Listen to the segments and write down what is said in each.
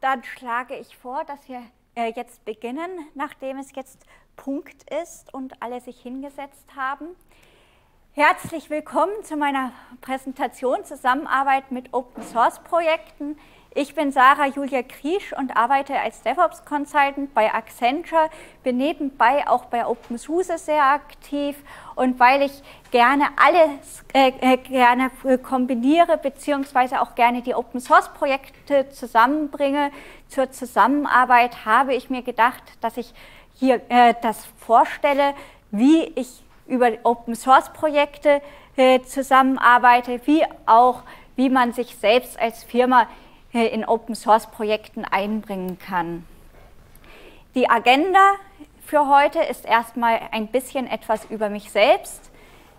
Dann schlage ich vor, dass wir äh, jetzt beginnen, nachdem es jetzt Punkt ist und alle sich hingesetzt haben. Herzlich willkommen zu meiner Präsentation Zusammenarbeit mit Open Source Projekten. Ich bin Sarah Julia Kriesch und arbeite als DevOps Consultant bei Accenture, bin nebenbei auch bei OpenSUSE sehr aktiv. Und weil ich gerne alles äh, äh, gerne kombiniere beziehungsweise auch gerne die Open Source Projekte zusammenbringe zur Zusammenarbeit, habe ich mir gedacht, dass ich hier äh, das vorstelle, wie ich über Open Source Projekte äh, zusammenarbeite, wie auch wie man sich selbst als Firma in Open Source Projekten einbringen kann. Die Agenda für heute ist erstmal ein bisschen etwas über mich selbst.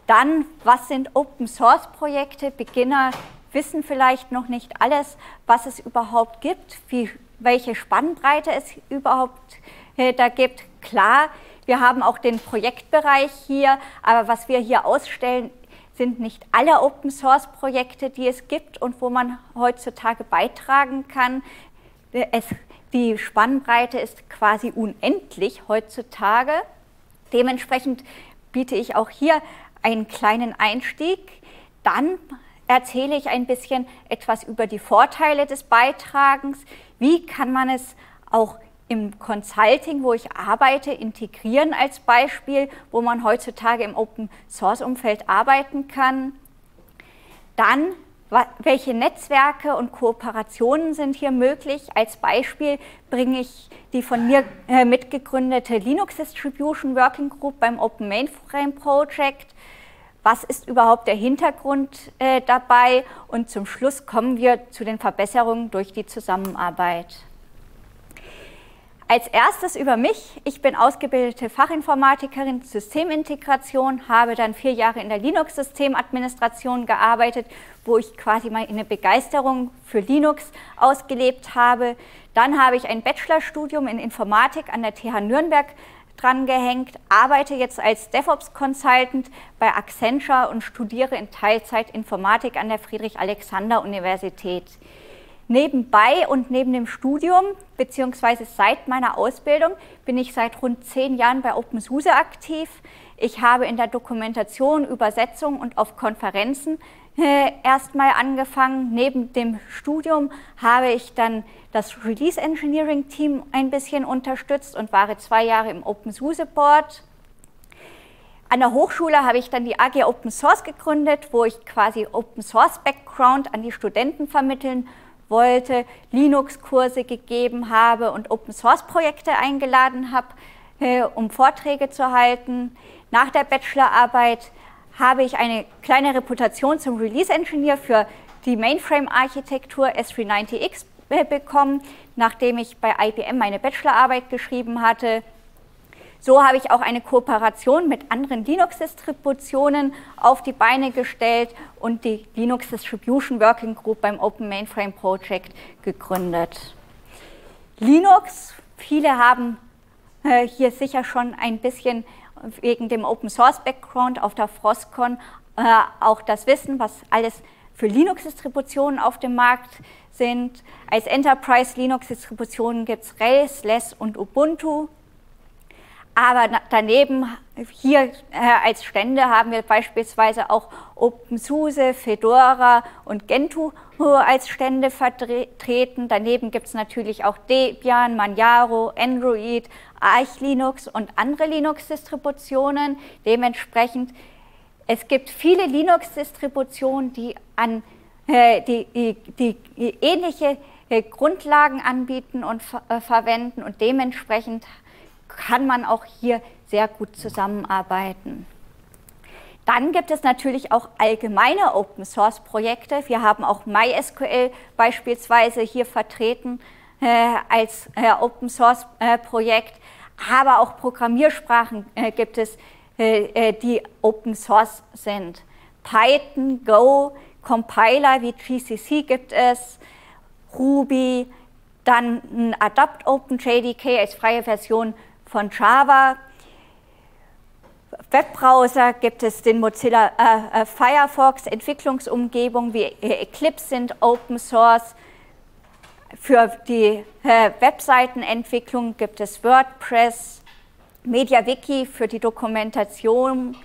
Dann, was sind Open Source Projekte? Beginner wissen vielleicht noch nicht alles, was es überhaupt gibt, wie, welche Spannbreite es überhaupt äh, da gibt. Klar, wir haben auch den Projektbereich hier, aber was wir hier ausstellen, sind nicht alle Open-Source-Projekte, die es gibt und wo man heutzutage beitragen kann. Es, die Spannbreite ist quasi unendlich heutzutage. Dementsprechend biete ich auch hier einen kleinen Einstieg. Dann erzähle ich ein bisschen etwas über die Vorteile des Beitragens. Wie kann man es auch im Consulting, wo ich arbeite, integrieren als Beispiel, wo man heutzutage im Open-Source-Umfeld arbeiten kann. Dann, welche Netzwerke und Kooperationen sind hier möglich? Als Beispiel bringe ich die von mir äh, mitgegründete Linux Distribution Working Group beim Open Mainframe Project. Was ist überhaupt der Hintergrund äh, dabei? Und zum Schluss kommen wir zu den Verbesserungen durch die Zusammenarbeit. Als erstes über mich. Ich bin ausgebildete Fachinformatikerin Systemintegration, habe dann vier Jahre in der Linux-Systemadministration gearbeitet, wo ich quasi meine Begeisterung für Linux ausgelebt habe. Dann habe ich ein Bachelorstudium in Informatik an der TH Nürnberg drangehängt, arbeite jetzt als DevOps-Consultant bei Accenture und studiere in Teilzeit Informatik an der Friedrich-Alexander-Universität. Nebenbei und neben dem Studium, beziehungsweise seit meiner Ausbildung, bin ich seit rund zehn Jahren bei OpenSUSE aktiv. Ich habe in der Dokumentation, Übersetzung und auf Konferenzen äh, erstmal angefangen. Neben dem Studium habe ich dann das Release Engineering Team ein bisschen unterstützt und war zwei Jahre im OpenSUSE Board. An der Hochschule habe ich dann die AG Open Source gegründet, wo ich quasi Open Source Background an die Studenten vermitteln wollte, Linux-Kurse gegeben habe und Open-Source-Projekte eingeladen habe, äh, um Vorträge zu halten. Nach der Bachelorarbeit habe ich eine kleine Reputation zum Release-Engineer für die Mainframe-Architektur S390X äh, bekommen, nachdem ich bei IBM meine Bachelorarbeit geschrieben hatte. So habe ich auch eine Kooperation mit anderen Linux-Distributionen auf die Beine gestellt und die Linux Distribution Working Group beim Open Mainframe Project gegründet. Linux, viele haben äh, hier sicher schon ein bisschen wegen dem Open Source Background auf der Frostcon äh, auch das Wissen, was alles für Linux-Distributionen auf dem Markt sind. Als Enterprise Linux-Distributionen gibt es Rails, Less und Ubuntu. Aber daneben hier äh, als Stände haben wir beispielsweise auch OpenSUSE, Fedora und Gentoo als Stände vertreten. Daneben gibt es natürlich auch Debian, Manjaro, Android, Arch Linux und andere Linux-Distributionen. Dementsprechend, es gibt viele Linux-Distributionen, die, äh, die, die, die, ähnliche äh, Grundlagen anbieten und äh, verwenden und dementsprechend kann man auch hier sehr gut zusammenarbeiten. Dann gibt es natürlich auch allgemeine Open-Source-Projekte. Wir haben auch MySQL beispielsweise hier vertreten äh, als äh, Open-Source-Projekt, äh, aber auch Programmiersprachen äh, gibt es, äh, äh, die Open-Source sind. Python, Go, Compiler wie GCC gibt es, Ruby, dann Adopt OpenJDK als freie Version von Java. Webbrowser gibt es den Mozilla äh, äh, Firefox, Entwicklungsumgebung wie Eclipse sind Open Source. Für die äh, Webseitenentwicklung gibt es WordPress, MediaWiki für die Dokumentation,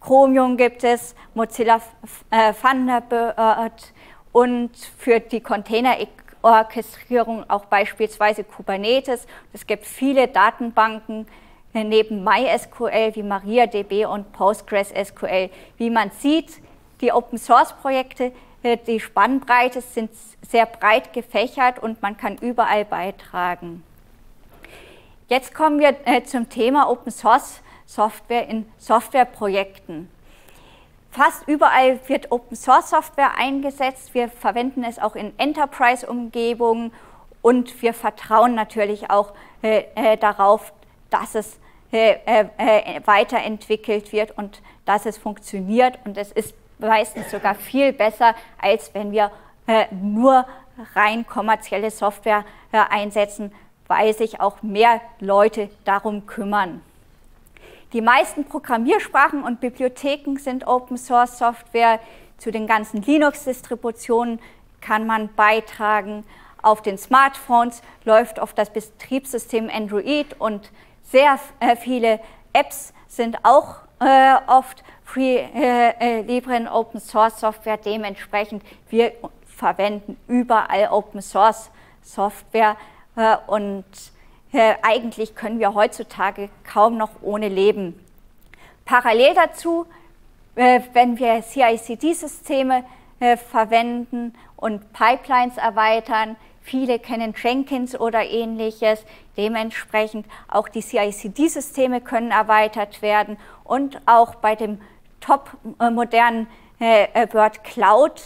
Chromium gibt es, Mozilla äh, Thunderbird und für die Containerorchestrierung auch beispielsweise Kubernetes. Es gibt viele Datenbanken äh, neben MySQL wie MariaDB und PostgreSQL. Wie man sieht, die Open Source Projekte, äh, die Spannbreite sind sehr breit gefächert und man kann überall beitragen. Jetzt kommen wir äh, zum Thema Open Source Software in Softwareprojekten. Fast überall wird Open Source Software eingesetzt. Wir verwenden es auch in Enterprise-Umgebungen und wir vertrauen natürlich auch äh, äh, darauf, dass es äh, äh, weiterentwickelt wird und dass es funktioniert. Und es ist meistens sogar viel besser, als wenn wir äh, nur rein kommerzielle Software einsetzen, weil sich auch mehr Leute darum kümmern. Die meisten Programmiersprachen und Bibliotheken sind Open Source Software. Zu den ganzen Linux-Distributionen kann man beitragen. Auf den Smartphones läuft auf das Betriebssystem Android und sehr äh, viele Apps sind auch äh, oft Free äh, äh Libre Open Source Software. Dementsprechend wir verwenden überall Open Source Software äh, und eigentlich können wir heutzutage kaum noch ohne leben. Parallel dazu, äh, wenn wir CI-CD-Systeme äh, verwenden und Pipelines erweitern, viele kennen Jenkins oder ähnliches, dementsprechend auch die CI-CD-Systeme können erweitert werden und auch bei dem top äh, modernen Word Cloud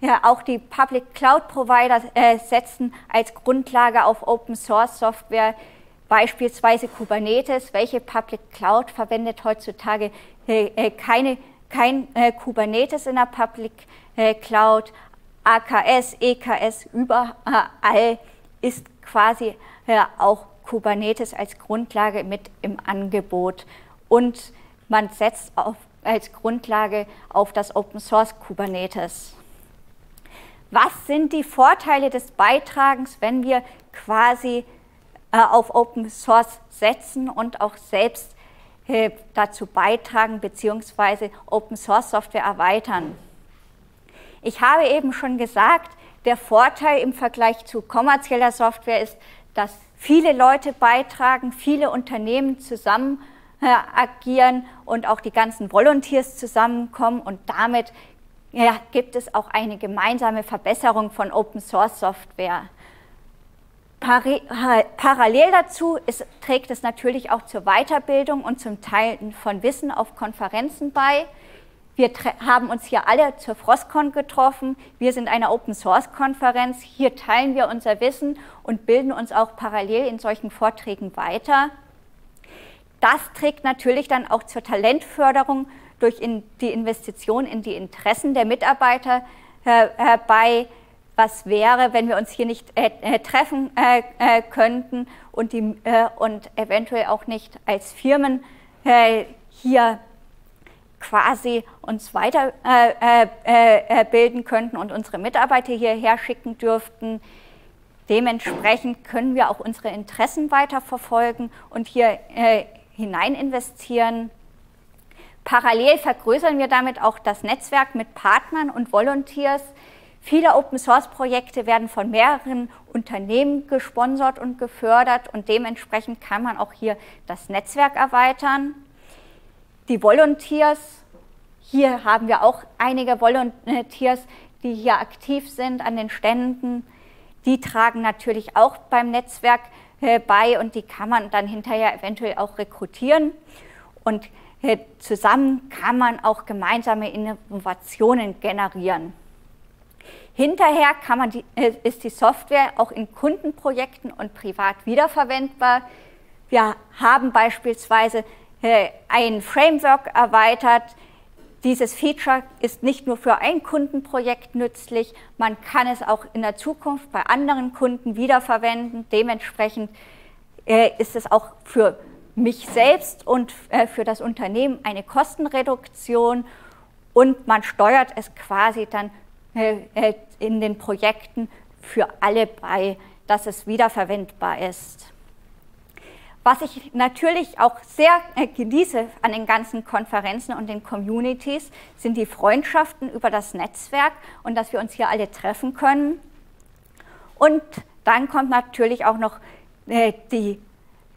ja, auch die Public Cloud Provider äh, setzen als Grundlage auf Open Source Software, beispielsweise Kubernetes. Welche Public Cloud verwendet heutzutage äh, äh keine, kein äh, Kubernetes in der Public äh, Cloud? AKS, EKS, überall ist quasi äh, auch Kubernetes als Grundlage mit im Angebot. Und man setzt auf, als Grundlage auf das Open Source Kubernetes was sind die Vorteile des Beitragens, wenn wir quasi äh, auf Open Source setzen und auch selbst äh, dazu beitragen bzw. Open Source Software erweitern. Ich habe eben schon gesagt, der Vorteil im Vergleich zu kommerzieller Software ist, dass viele Leute beitragen, viele Unternehmen zusammen äh, agieren und auch die ganzen Volunteers zusammenkommen und damit ja, gibt es auch eine gemeinsame Verbesserung von Open Source Software. Parallel dazu ist, trägt es natürlich auch zur Weiterbildung und zum Teilen von Wissen auf Konferenzen bei. Wir haben uns hier alle zur Frostcon getroffen. Wir sind eine Open Source Konferenz. Hier teilen wir unser Wissen und bilden uns auch parallel in solchen Vorträgen weiter. Das trägt natürlich dann auch zur Talentförderung durch in die Investition in die Interessen der Mitarbeiter herbei. Was wäre, wenn wir uns hier nicht äh, äh treffen äh, äh, könnten und, die, äh, und eventuell auch nicht als Firmen äh, hier quasi uns weiterbilden könnten und unsere Mitarbeiter hierher schicken dürften. Dementsprechend können wir auch unsere Interessen weiterverfolgen und hier hinein investieren. Parallel vergrößern wir damit auch das Netzwerk mit Partnern und Volunteers. Viele Open-Source-Projekte werden von mehreren Unternehmen gesponsert und gefördert und dementsprechend kann man auch hier das Netzwerk erweitern. Die Volunteers, hier haben wir auch einige Volunteers, die hier aktiv sind an den Ständen. Die tragen natürlich auch beim Netzwerk äh, bei und die kann man dann hinterher eventuell auch rekrutieren. Und zusammen kann man auch gemeinsame Innovationen generieren. Hinterher die, äh, ist die Software auch in Kundenprojekten und privat wiederverwendbar. Wir haben beispielsweise äh, ein Framework erweitert. Dieses Feature ist nicht nur für ein Kundenprojekt nützlich, man kann es auch in der Zukunft bei anderen Kunden wiederverwenden. Dementsprechend äh, ist es auch für mich selbst und äh, für das Unternehmen eine Kostenreduktion und man steuert es quasi dann äh, äh, in den Projekten für alle bei, dass es wiederverwendbar ist. Was ich natürlich auch sehr genieße an den ganzen Konferenzen und den Communities, sind die Freundschaften über das Netzwerk und dass wir uns hier alle treffen können. Und dann kommt natürlich auch noch die,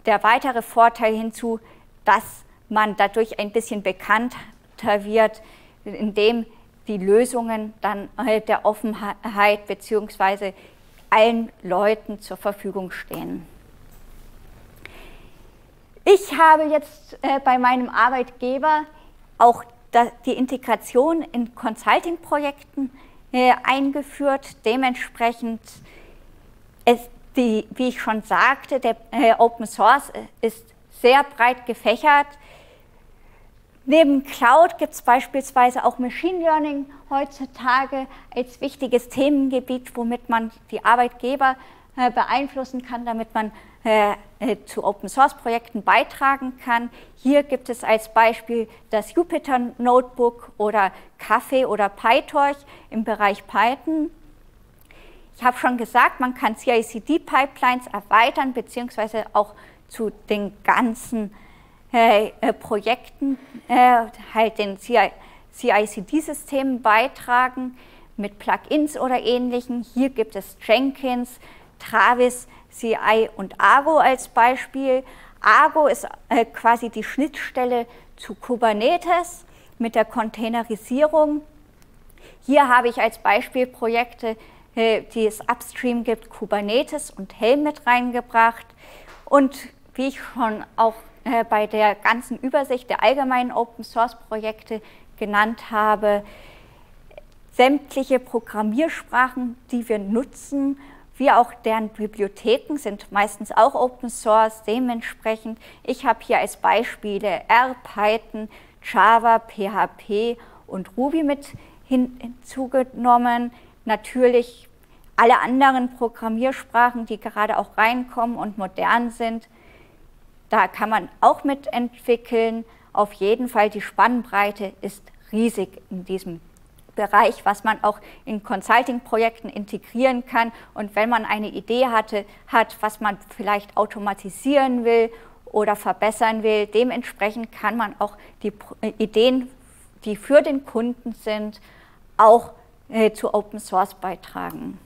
der weitere Vorteil hinzu, dass man dadurch ein bisschen bekannter wird, indem die Lösungen dann äh, der Offenheit bzw. allen Leuten zur Verfügung stehen. Ich habe jetzt äh, bei meinem Arbeitgeber auch die Integration in Consulting-Projekten äh, eingeführt. Dementsprechend die, wie ich schon sagte, der Open Source ist sehr breit gefächert. Neben Cloud gibt es beispielsweise auch Machine Learning heutzutage als wichtiges Themengebiet, womit man die Arbeitgeber äh, beeinflussen kann, damit man äh, äh, zu Open Source Projekten beitragen kann. Hier gibt es als Beispiel das Jupyter Notebook oder Kaffee oder PyTorch im Bereich Python. Ich habe schon gesagt, man kann CI-CD-Pipelines erweitern, beziehungsweise auch zu den ganzen äh, äh, Projekten, äh, halt den CI-CD-Systemen beitragen mit Plugins oder ähnlichen. Hier gibt es Jenkins, Travis, CI und Argo als Beispiel. Argo ist äh, quasi die Schnittstelle zu Kubernetes mit der Containerisierung. Hier habe ich als Beispielprojekte, äh, die es upstream gibt, Kubernetes und Helm mit reingebracht. Und wie ich schon auch äh, bei der ganzen Übersicht der allgemeinen Open Source Projekte genannt habe, sämtliche Programmiersprachen, die wir nutzen, wie auch deren Bibliotheken sind meistens auch Open Source. Dementsprechend, ich habe hier als Beispiele R, Python, Java, PHP und Ruby mit hinzugenommen. Natürlich alle anderen Programmiersprachen, die gerade auch reinkommen und modern sind, da kann man auch mitentwickeln. Auf jeden Fall die Spannbreite ist riesig in diesem Bereich, was man auch in Consulting-Projekten integrieren kann. Und wenn man eine Idee hatte, hat, was man vielleicht automatisieren will oder verbessern will, dementsprechend kann man auch die äh, Ideen, die für den Kunden sind, auch äh, zu Open Source beitragen.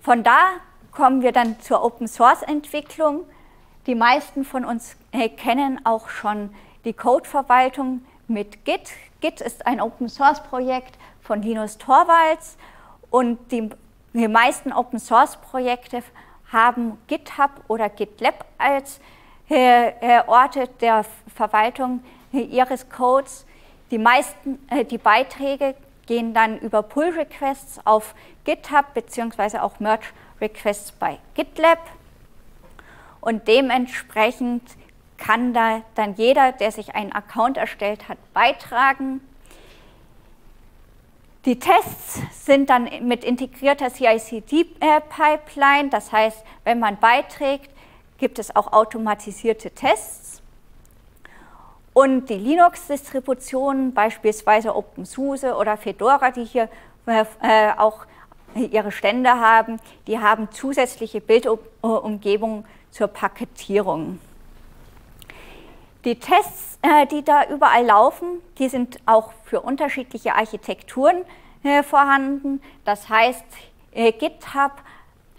Von da kommen wir dann zur Open Source Entwicklung. Die meisten von uns äh, kennen auch schon die Codeverwaltung mit Git. Git ist ein Open Source Projekt von Linus Torvalds und die, die meisten Open Source Projekte haben GitHub oder GitLab als äh, äh Orte der Verwaltung äh, ihres Codes. Die meisten, äh, die Beiträge gehen dann über Pull Requests auf GitHub beziehungsweise auch Merge Requests bei GitLab und dementsprechend kann da dann jeder, der sich einen Account erstellt hat, beitragen. Die Tests sind dann mit integrierter CI-CD-Pipeline, das heißt, wenn man beiträgt, gibt es auch automatisierte Tests. Und die Linux-Distributionen, beispielsweise OpenSUSE oder Fedora, die hier äh, auch ihre Stände haben, die haben zusätzliche Bildumgebungen zur Paketierung. Die Tests, äh, die da überall laufen, die sind auch für unterschiedliche Architekturen äh, vorhanden. Das heißt, äh, GitHub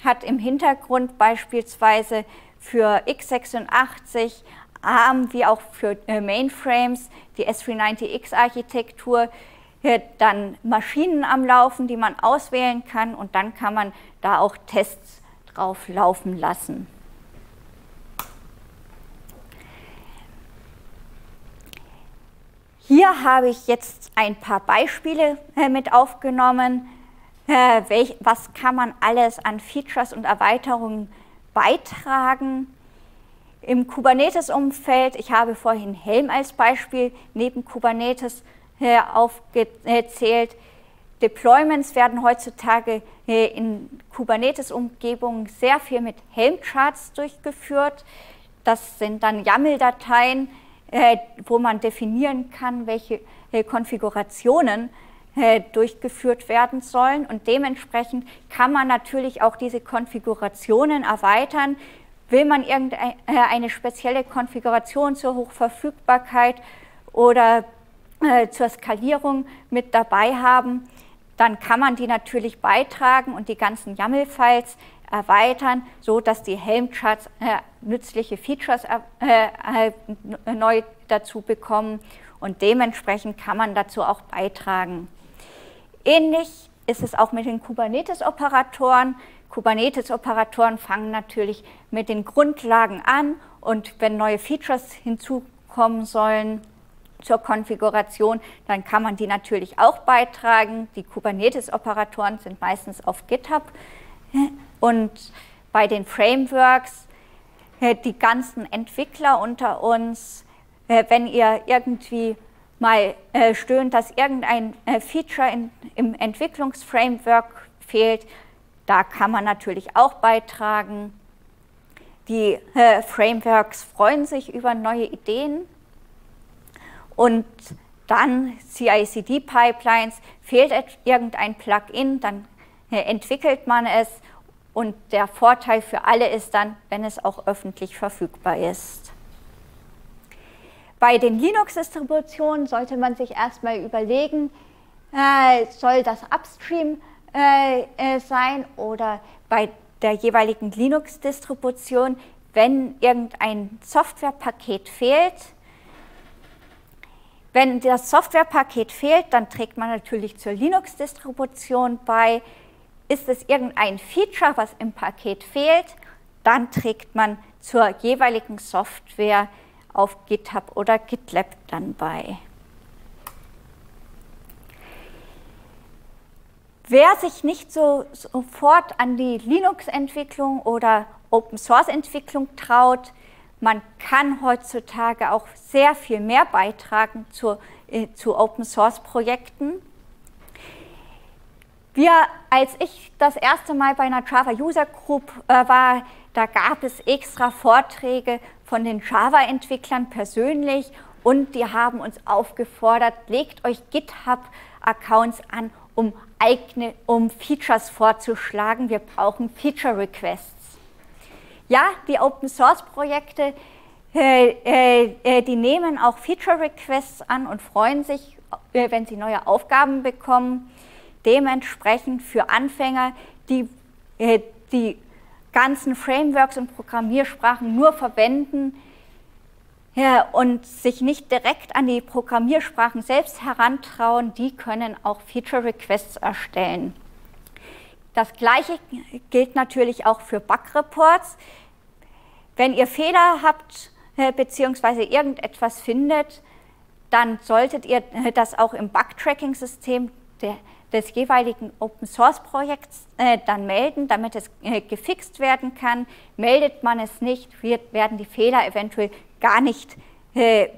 hat im Hintergrund beispielsweise für x86, ARM wie auch für Mainframes die S390X-Architektur dann Maschinen am Laufen, die man auswählen kann und dann kann man da auch Tests drauf laufen lassen. Hier habe ich jetzt ein paar Beispiele äh, mit aufgenommen. Äh, was kann man alles an Features und Erweiterungen beitragen? Im Kubernetes-Umfeld, ich habe vorhin Helm als Beispiel neben Kubernetes aufgezählt. Deployments werden heutzutage in Kubernetes-Umgebungen sehr viel mit Helm-Charts durchgeführt. Das sind dann YAML-Dateien, äh, wo man definieren kann, welche äh, Konfigurationen äh, durchgeführt werden sollen. Und dementsprechend kann man natürlich auch diese Konfigurationen erweitern. Will man irgendeine spezielle Konfiguration zur Hochverfügbarkeit oder äh, zur Skalierung mit dabei haben, dann kann man die natürlich beitragen und die ganzen YAML-Files erweitern, so dass die Helm-Charts äh, nützliche Features äh, äh, neu dazu bekommen und dementsprechend kann man dazu auch beitragen. Ähnlich ist es auch mit den Kubernetes-Operatoren. Kubernetes-Operatoren fangen natürlich mit den Grundlagen an und wenn neue Features hinzukommen sollen, zur Konfiguration, dann kann man die natürlich auch beitragen. Die Kubernetes-Operatoren sind meistens auf GitHub. Und bei den Frameworks, äh, die ganzen Entwickler unter uns, äh, wenn ihr irgendwie mal äh, stöhnt, dass irgendein Feature in, im Entwicklungsframework fehlt, da kann man natürlich auch beitragen. Die Frameworks freuen sich über neue Ideen und dann CI-CD-Pipelines, fehlt irgendein Plugin, dann äh, entwickelt man es und der Vorteil für alle ist dann, wenn es auch öffentlich verfügbar ist. Bei den Linux-Distributionen sollte man sich erstmal überlegen, äh, soll das Upstream äh, sein oder bei der jeweiligen Linux-Distribution, wenn irgendein Softwarepaket fehlt, wenn das Softwarepaket fehlt, dann trägt man natürlich zur Linux-Distribution bei. Ist es irgendein Feature, was im Paket fehlt, dann trägt man zur jeweiligen Software auf GitHub oder GitLab dann bei. Wer sich nicht so sofort an die Linux-Entwicklung oder Open-Source-Entwicklung traut, man kann heutzutage auch sehr viel mehr beitragen zu, äh, zu Open-Source-Projekten. Wir, als ich das erste Mal bei einer Java User Group äh, war, da gab es extra Vorträge von den Java-Entwicklern persönlich und die haben uns aufgefordert, legt euch GitHub-Accounts an, um eigene, um Features vorzuschlagen. Wir brauchen Feature Requests. Ja, die Open Source Projekte, äh, äh, äh, die nehmen auch Feature Requests an und freuen sich, äh, wenn sie neue Aufgaben bekommen. Dementsprechend für Anfänger, die äh, die ganzen Frameworks und Programmiersprachen nur verwenden ja, und sich nicht direkt an die Programmiersprachen selbst herantrauen, die können auch Feature Requests erstellen. Das gleiche gilt natürlich auch für Bug Reports. Wenn ihr Fehler habt äh, bzw. irgendetwas findet, dann solltet ihr äh, das auch im Bug-Tracking-System des jeweiligen Open-Source-Projekts äh, dann melden, damit es gefixt werden kann. Meldet man es nicht, wird, werden die Fehler eventuell gar nicht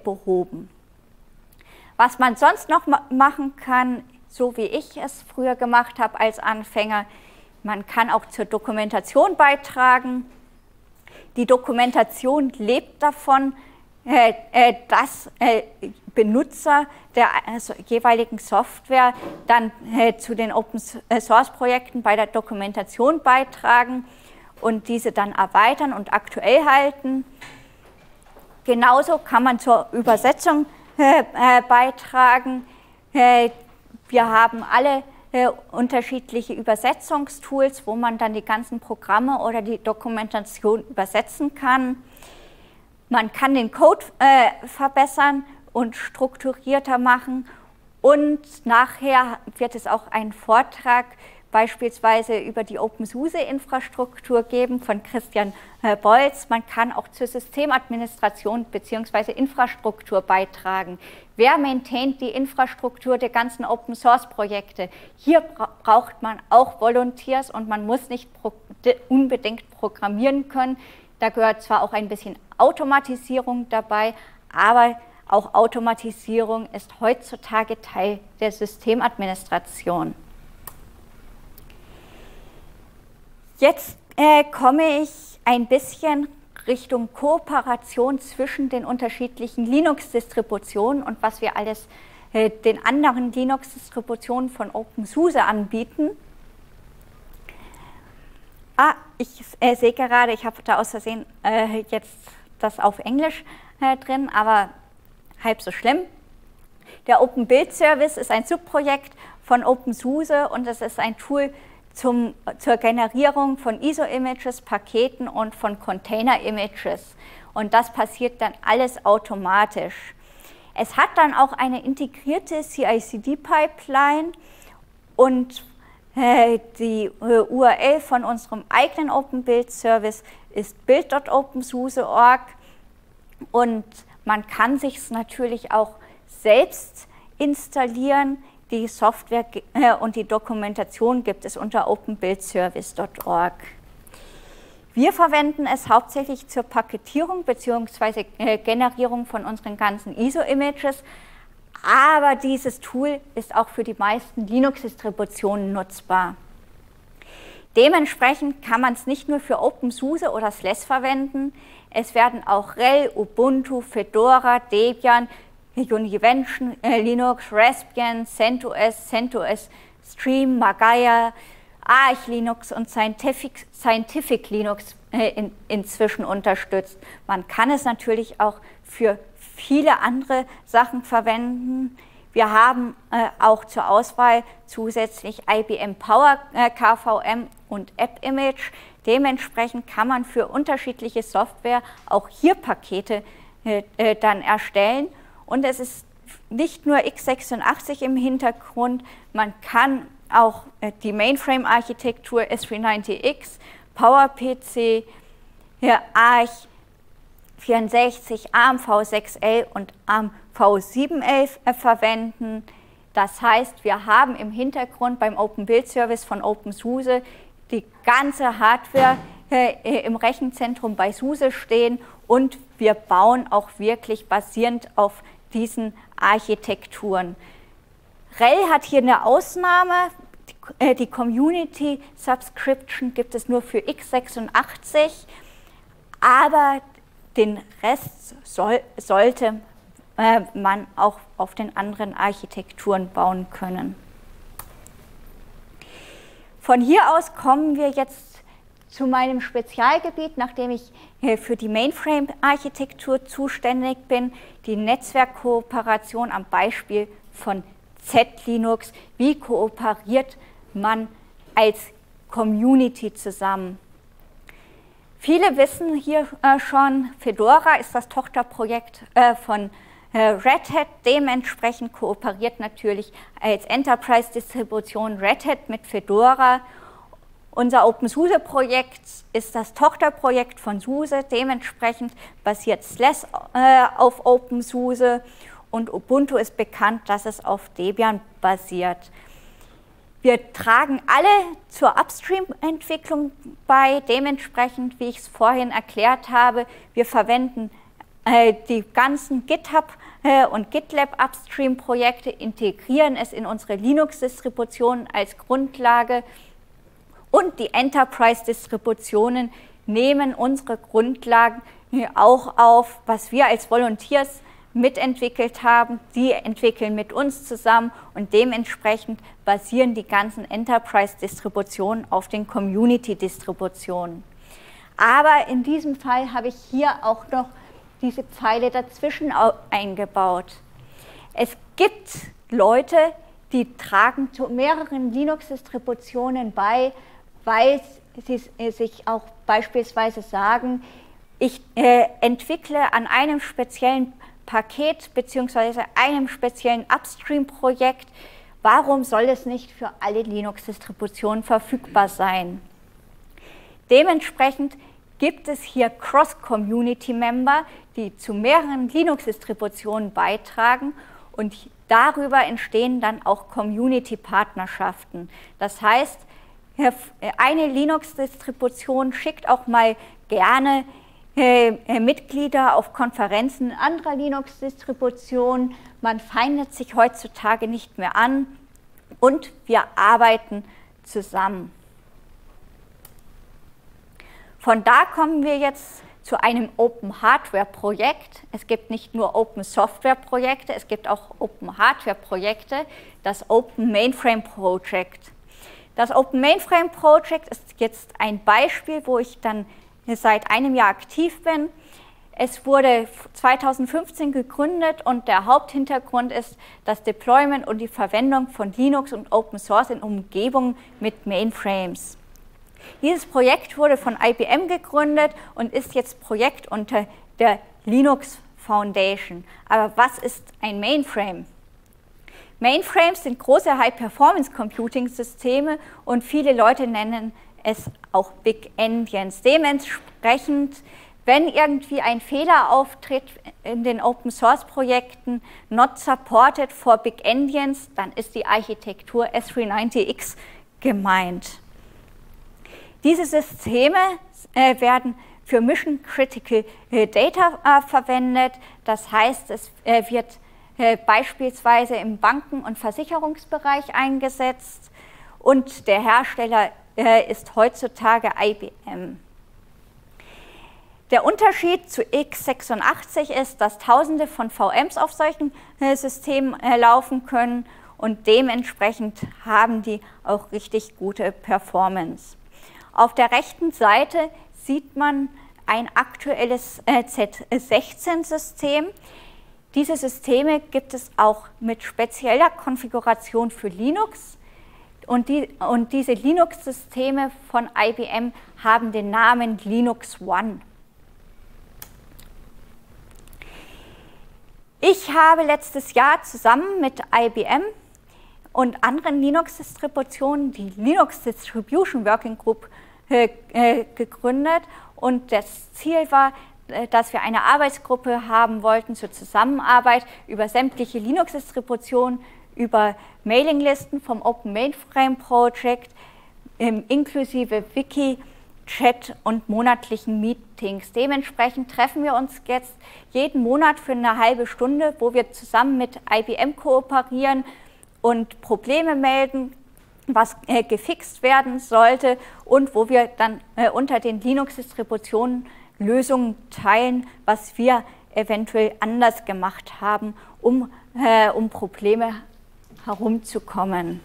behoben. Was man sonst noch ma machen kann, so wie ich es früher gemacht habe als Anfänger, man kann auch zur Dokumentation beitragen. Die Dokumentation lebt davon, äh, äh, dass äh, Benutzer der also jeweiligen Software dann zu den Open Source Projekten bei der Dokumentation beitragen und diese dann erweitern und aktuell halten. Genauso kann man zur Übersetzung beitragen. Wir haben alle äh, unterschiedliche Übersetzungstools, wo man dann die ganzen Programme oder die Dokumentation übersetzen kann. Man kann den Code äh, verbessern und strukturierter machen und nachher wird es auch einen Vortrag beispielsweise über die OpenSUSE-Infrastruktur geben von Christian äh, Bolz. Man kann auch zur Systemadministration bzw. Infrastruktur beitragen. Wer maintaint die Infrastruktur der ganzen Open-Source-Projekte? Hier bra braucht man auch Volunteers und man muss nicht unbedingt programmieren können. Da gehört zwar auch ein bisschen Automatisierung dabei, aber auch Automatisierung ist heutzutage Teil der Systemadministration. Jetzt äh, komme ich ein bisschen Richtung Kooperation zwischen den unterschiedlichen Linux-Distributionen und was wir alles äh, den anderen Linux-Distributionen von OpenSUSE anbieten. Ah, ich äh, sehe gerade, ich habe da aus Versehen äh, jetzt das auf Englisch äh, drin, aber halb so schlimm. Der Open Build Service ist ein Subprojekt von OpenSUSE und es ist ein Tool zum, zur Generierung von ISO-Images, Paketen und von Container-Images. Und das passiert dann alles automatisch. Es hat dann auch eine integrierte CI-CD-Pipeline und äh, die äh, URL von unserem eigenen Open Build Service ist build.opensuse.org und man kann sich es natürlich auch selbst installieren. Die Software äh, und die Dokumentation gibt es unter openbuildservice.org. Wir verwenden es hauptsächlich zur Paketierung bzw. Äh, Generierung von unseren ganzen ISO-Images, aber dieses Tool ist auch für die meisten Linux-Distributionen nutzbar. Dementsprechend kann man es nicht nur für OpenSUSE oder SLES verwenden, es werden auch RHEL, Ubuntu, Fedora, Debian, Univention, äh, Linux, Raspbian, CentOS, CentOS Stream, Magaya, Arch Linux und Scientific, Scientific Linux äh, in, inzwischen unterstützt. Man kann es natürlich auch für viele andere Sachen verwenden. Wir haben äh, auch zur Auswahl zusätzlich IBM Power äh, KVM und App Image. Dementsprechend kann man für unterschiedliche Software auch hier Pakete äh, äh dann erstellen. Und es ist nicht nur x86 im Hintergrund, man kann auch äh, die Mainframe-Architektur S390X, PowerPC, hier Arch 64, ARM V6L und ARM V711 äh, verwenden. Das heißt, wir haben im Hintergrund beim Open Build Service von OpenSUSE die ganze Hardware äh, im Rechenzentrum bei SUSE stehen und wir bauen auch wirklich basierend auf diesen Architekturen. RHEL hat hier eine Ausnahme. Die, äh, Community Subscription gibt es nur für x86, aber den Rest soll, sollte äh, man auch auf den anderen Architekturen bauen können. Von hier aus kommen wir jetzt zu meinem Spezialgebiet, nachdem ich für die Mainframe-Architektur zuständig bin, die Netzwerkkooperation am Beispiel von Z-Linux. Wie kooperiert man als Community zusammen? Viele wissen hier äh, schon, Fedora ist das Tochterprojekt äh, von äh, Red Hat. Dementsprechend kooperiert natürlich als Enterprise-Distribution Red Hat mit Fedora. Unser OpenSUSE-Projekt ist das Tochterprojekt von SUSE. Dementsprechend basiert SLES äh, auf OpenSUSE und Ubuntu ist bekannt, dass es auf Debian basiert. Wir tragen alle zur Upstream-Entwicklung bei. Dementsprechend, wie ich es vorhin erklärt habe, wir verwenden äh, die ganzen GitHub äh, und GitLab Upstream-Projekte, integrieren es in unsere Linux-Distributionen als Grundlage und die Enterprise-Distributionen nehmen unsere Grundlagen auch auf, was wir als Volunteers mitentwickelt haben, die entwickeln mit uns zusammen und dementsprechend basieren die ganzen Enterprise-Distributionen auf den Community-Distributionen. Aber in diesem Fall habe ich hier auch noch diese Pfeile dazwischen eingebaut. Es gibt Leute, die tragen zu mehreren Linux-Distributionen bei, weil sie sich auch beispielsweise sagen, ich äh, entwickle an einem speziellen Paket bzw. einem speziellen Upstream-Projekt, warum soll es nicht für alle Linux-Distributionen verfügbar sein? Dementsprechend gibt es hier Cross-Community-Member, die zu mehreren Linux-Distributionen beitragen und darüber entstehen dann auch Community-Partnerschaften. Das heißt, eine Linux-Distribution schickt auch mal gerne äh, äh, Mitglieder auf Konferenzen anderer Linux-Distributionen. Man feindet sich heutzutage nicht mehr an und wir arbeiten zusammen. Von da kommen wir jetzt zu einem Open Hardware Projekt. Es gibt nicht nur Open Software Projekte, es gibt auch Open Hardware Projekte, das Open Mainframe Project. Das Open Mainframe Project ist jetzt ein Beispiel, wo ich dann seit einem Jahr aktiv bin. Es wurde 2015 gegründet und der Haupthintergrund ist das Deployment und die Verwendung von Linux und Open Source in Umgebungen mit Mainframes. Dieses Projekt wurde von IBM gegründet und ist jetzt Projekt unter der Linux Foundation. Aber was ist ein Mainframe? Mainframes sind große High-Performance-Computing-Systeme und viele Leute nennen es auch Big Endians. Dementsprechend, wenn irgendwie ein Fehler auftritt in den Open-Source-Projekten, not supported for Big Endians, dann ist die Architektur S390X gemeint. Diese Systeme äh, werden für Mission Critical äh, Data äh, verwendet. Das heißt, es äh, wird beispielsweise im Banken- und Versicherungsbereich eingesetzt und der Hersteller äh, ist heutzutage IBM. Der Unterschied zu x86 ist, dass Tausende von VMs auf solchen Systemen laufen können und dementsprechend haben die auch richtig gute Performance. Auf der rechten Seite sieht man ein aktuelles äh, Z16-System. Diese Systeme gibt es auch mit spezieller Konfiguration für Linux. Und, die, und diese Linux-Systeme von IBM haben den Namen Linux One. Ich habe letztes Jahr zusammen mit IBM und anderen Linux-Distributionen die Linux Distribution Working Group äh, äh, gegründet und das Ziel war, dass wir eine Arbeitsgruppe haben wollten zur Zusammenarbeit über sämtliche Linux-Distributionen, über Mailinglisten vom Open Mainframe Project, inklusive Wiki, Chat und monatlichen Meetings. Dementsprechend treffen wir uns jetzt jeden Monat für eine halbe Stunde, wo wir zusammen mit IBM kooperieren und Probleme melden, was äh, gefixt werden sollte und wo wir dann äh, unter den Linux-Distributionen Lösungen teilen, was wir eventuell anders gemacht haben, um, äh, um Probleme herumzukommen.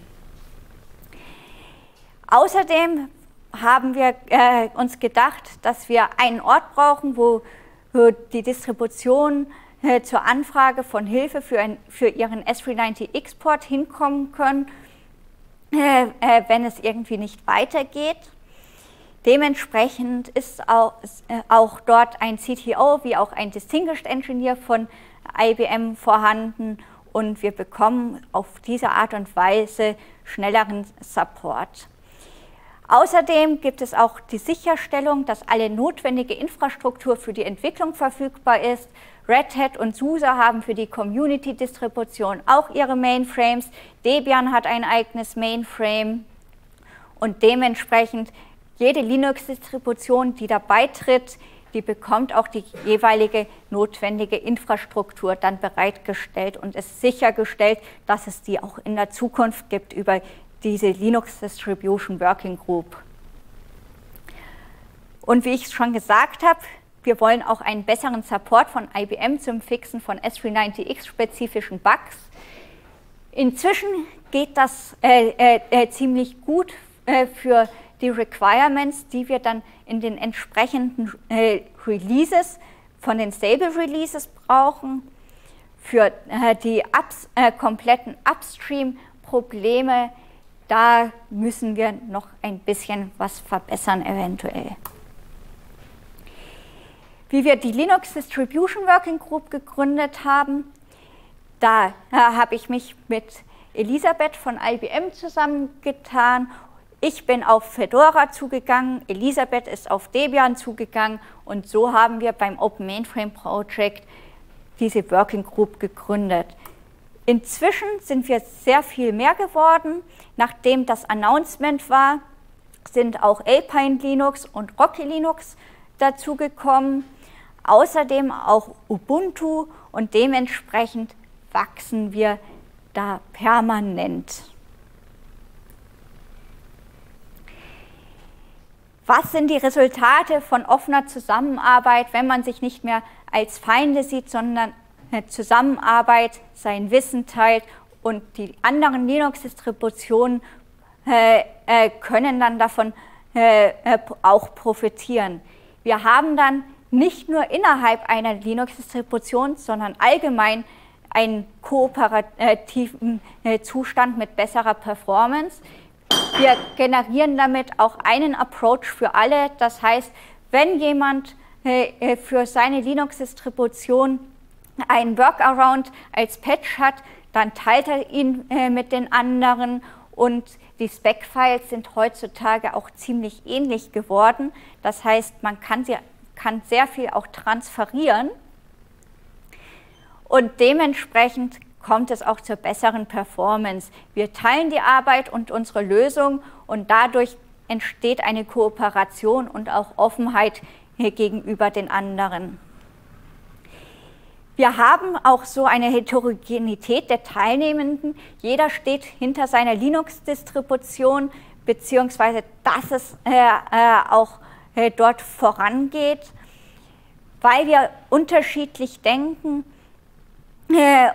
Außerdem haben wir äh, uns gedacht, dass wir einen Ort brauchen, wo, die Distribution äh, zur Anfrage von Hilfe für, ein, für ihren S390-Export hinkommen können äh, äh, wenn es irgendwie nicht weitergeht. Dementsprechend ist auch, äh, auch, dort ein CTO wie auch ein Distinguished Engineer von IBM vorhanden und wir bekommen auf diese Art und Weise schnelleren Support. Außerdem gibt es auch die Sicherstellung, dass alle notwendige Infrastruktur für die Entwicklung verfügbar ist. Red Hat und SUSE haben für die Community-Distribution auch ihre Mainframes. Debian hat ein eigenes Mainframe. Und dementsprechend jede Linux-Distribution, die da beitritt, die bekommt auch die jeweilige notwendige Infrastruktur dann bereitgestellt und ist sichergestellt, dass es die auch in der Zukunft gibt über diese Linux Distribution Working Group. Und wie ich schon gesagt habe, wir wollen auch einen besseren Support von IBM zum Fixen von S390X-spezifischen Bugs. Inzwischen geht das äh, äh, äh, ziemlich gut äh, für die Requirements, die wir dann in den entsprechenden äh, Releases von den Stable Releases brauchen. Für äh, die ups, kompletten Upstream-Probleme da müssen wir noch ein bisschen was verbessern eventuell. Wie wir die Linux Distribution Working Group gegründet haben, da habe ich mich mit Elisabeth von IBM zusammengetan. Ich bin auf Fedora zugegangen, Elisabeth ist auf Debian zugegangen und so haben wir beim Open Mainframe Project diese Working Group gegründet. Inzwischen sind wir sehr viel mehr geworden. Nachdem das Announcement war, sind auch Alpine Linux und Rocky Linux dazugekommen. Außerdem auch Ubuntu und dementsprechend wachsen wir da permanent. Was sind die Resultate von offener Zusammenarbeit, wenn man sich nicht mehr als Feinde sieht, sondern Zusammenarbeit, sein Wissen teilt und die anderen Linux-Distributionen äh, äh, können dann davon äh, äh, auch profitieren. Wir haben dann nicht nur innerhalb einer Linux-Distribution, sondern allgemein einen kooperativen äh, Zustand mit besserer Performance. Wir generieren damit auch einen Approach für alle. Das heißt, wenn jemand äh, für seine Linux-Distribution einen Workaround als Patch hat, dann teilt er ihn äh, mit den anderen und die Spec-Files sind heutzutage auch ziemlich ähnlich geworden. Das heißt, man kann, sie, kann sehr viel auch transferieren und dementsprechend kommt es auch zur besseren Performance. Wir teilen die Arbeit und unsere Lösung und dadurch entsteht eine Kooperation und auch Offenheit gegenüber den anderen. Wir haben auch so eine Heterogenität der Teilnehmenden. Jeder steht hinter seiner Linux-Distribution, beziehungsweise dass es äh, äh, auch äh, dort vorangeht, weil wir unterschiedlich denken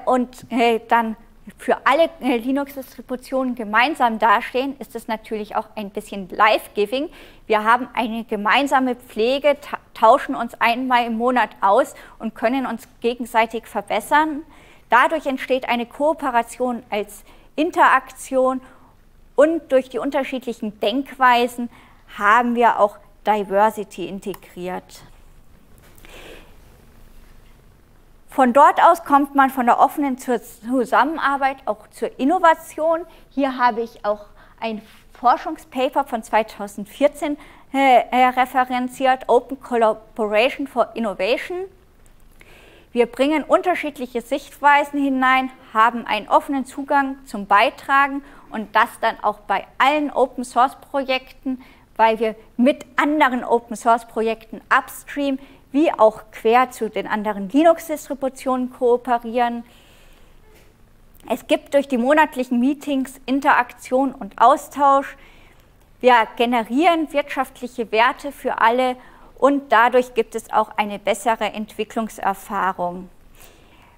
und äh, dann für alle äh, Linux-Distributionen gemeinsam dastehen, ist es natürlich auch ein bisschen Life-Giving. Wir haben eine gemeinsame Pflege, ta tauschen uns einmal im Monat aus und können uns gegenseitig verbessern. Dadurch entsteht eine Kooperation als Interaktion und durch die unterschiedlichen Denkweisen haben wir auch Diversity integriert. Von dort aus kommt man von der offenen Zusammenarbeit auch zur Innovation. Hier habe ich auch ein Forschungspaper von 2014 äh, äh, referenziert, Open Collaboration for Innovation. Wir bringen unterschiedliche Sichtweisen hinein, haben einen offenen Zugang zum Beitragen und das dann auch bei allen Open Source Projekten, weil wir mit anderen Open Source Projekten upstream wie auch quer zu den anderen Linux-Distributionen kooperieren. Es gibt durch die monatlichen Meetings Interaktion und Austausch. Wir generieren wirtschaftliche Werte für alle und dadurch gibt es auch eine bessere Entwicklungserfahrung.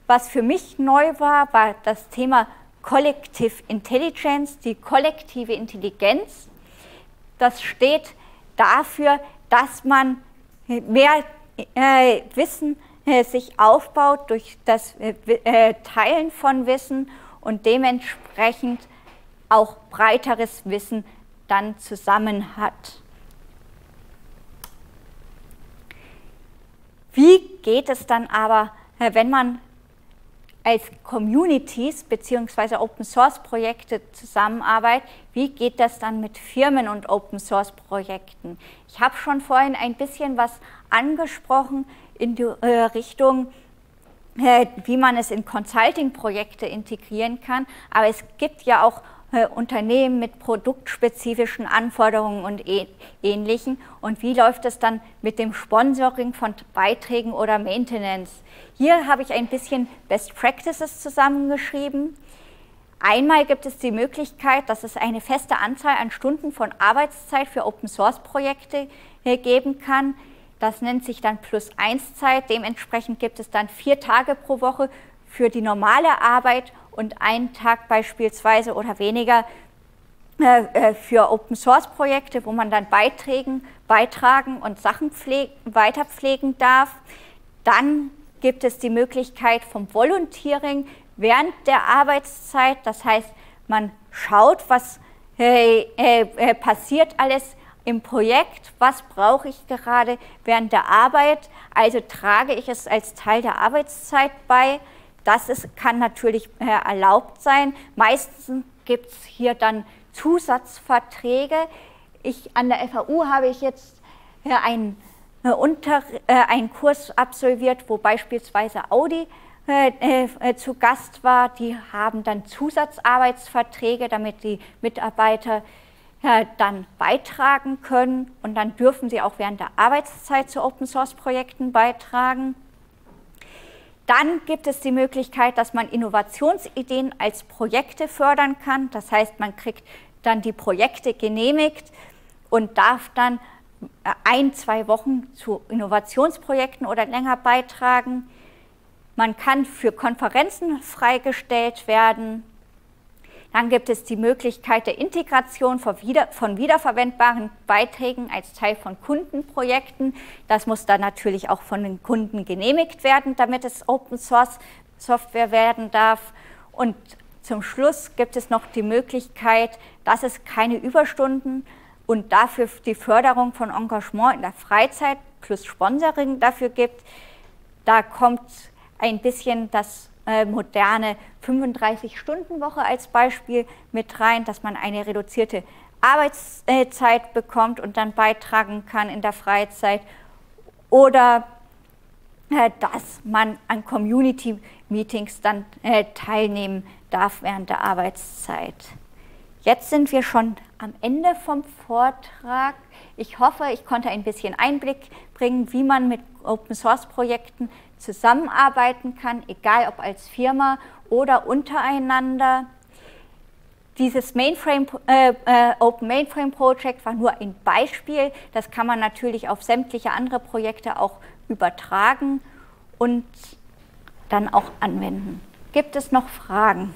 Was für mich neu war, war das Thema Collective Intelligence, die kollektive Intelligenz. Das steht dafür, dass man mehr äh, Wissen äh, sich aufbaut durch das äh, äh, Teilen von Wissen und dementsprechend auch breiteres Wissen dann zusammen hat. Wie geht es dann aber, äh, wenn man als Communities bzw. Open Source Projekte zusammenarbeitet, wie geht das dann mit Firmen und Open Source Projekten? Ich habe schon vorhin ein bisschen was angesprochen in die äh, Richtung, äh, wie man es in Consulting-Projekte integrieren kann, aber es gibt ja auch Unternehmen mit produktspezifischen Anforderungen und ähnlichen. Und wie läuft es dann mit dem Sponsoring von Beiträgen oder Maintenance? Hier habe ich ein bisschen Best Practices zusammengeschrieben. Einmal gibt es die Möglichkeit, dass es eine feste Anzahl an Stunden von Arbeitszeit für Open Source Projekte äh, geben kann. Das nennt sich dann Plus 1 Zeit. Dementsprechend gibt es dann vier Tage pro Woche für die normale Arbeit und einen Tag beispielsweise oder weniger äh, äh, für Open Source Projekte, wo man dann Beiträgen, beitragen und Sachen pflegen, weiterpflegen darf. Dann gibt es die Möglichkeit vom Volunteering während der Arbeitszeit. Das heißt, man schaut, was äh, äh, passiert alles im Projekt, was brauche ich gerade während der Arbeit, also trage ich es als Teil der Arbeitszeit bei. Das ist, kann natürlich äh, erlaubt sein. Meistens gibt es hier dann Zusatzverträge. Ich, an der FAU habe ich jetzt äh, einen, äh, unter, einen Kurs absolviert, wo beispielsweise Audi zu Gast war. Die haben dann Zusatzarbeitsverträge, damit die Mitarbeiter dann beitragen können und dann dürfen sie auch während der Arbeitszeit zu Open Source Projekten beitragen. Dann gibt es die Möglichkeit, dass man Innovationsideen als Projekte fördern kann. Das heißt, man kriegt dann die Projekte genehmigt und darf dann ein, zwei Wochen zu Innovationsprojekten oder länger beitragen. Man kann für Konferenzen freigestellt werden. Dann gibt es die Möglichkeit der Integration von, wieder, von wiederverwendbaren Beiträgen als Teil von Kundenprojekten. Das muss dann natürlich auch von den Kunden genehmigt werden, damit es Open Source Software werden darf. Und zum Schluss gibt es noch die Möglichkeit, dass es keine Überstunden und dafür die Förderung von Engagement in der Freizeit plus Sponsoring dafür gibt. Da kommt ein bisschen das äh, moderne 35-Stunden-Woche als Beispiel mit rein, dass man eine reduzierte Arbeitszeit bekommt und dann beitragen kann in der Freizeit oder äh, dass man an Community-Meetings dann äh, teilnehmen darf während der Arbeitszeit. Jetzt sind wir schon am Ende vom Vortrag. Ich hoffe, ich konnte ein bisschen Einblick bringen, wie man mit Open-Source-Projekten zusammenarbeiten kann, egal ob als Firma oder untereinander. Dieses Mainframe, äh, äh, Open Mainframe Project war nur ein Beispiel. Das kann man natürlich auf sämtliche andere Projekte auch übertragen und dann auch anwenden. Gibt es noch Fragen?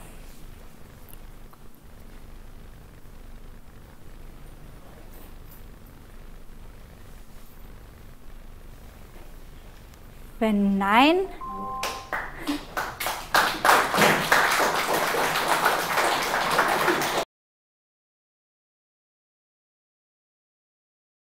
Wenn nein,